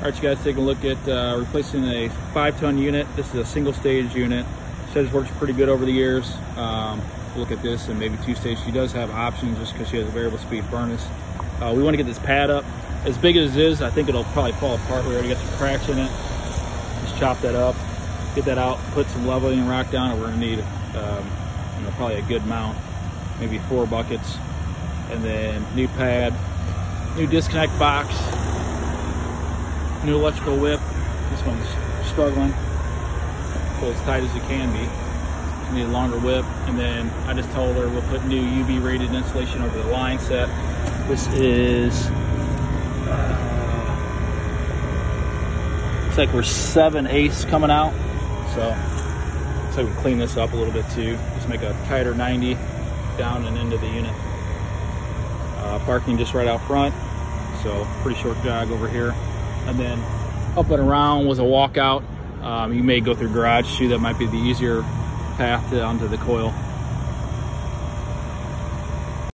All right, you guys take a look at uh, replacing a five ton unit. This is a single stage unit. Says works pretty good over the years. Um, look at this and maybe two stage. She does have options just because she has a variable speed furnace. Uh, we want to get this pad up. As big as it is, I think it'll probably fall apart. We already got some cracks in it. Just chop that up, get that out, put some leveling rock down, and we're gonna need um, you know, probably a good mount, maybe four buckets, and then new pad, new disconnect box, new electrical whip. This one's struggling. Pull as tight as it can be. Need a longer whip. And then I just told her we'll put new UV rated insulation over the line set. This is, uh, looks like we're seven eighths coming out. So, so we can clean this up a little bit too. Just make a tighter 90 down and into the unit. Uh, parking just right out front. So pretty short jog over here and then up and around was a walkout. Um, you may go through garage too. That might be the easier path to, onto the coil.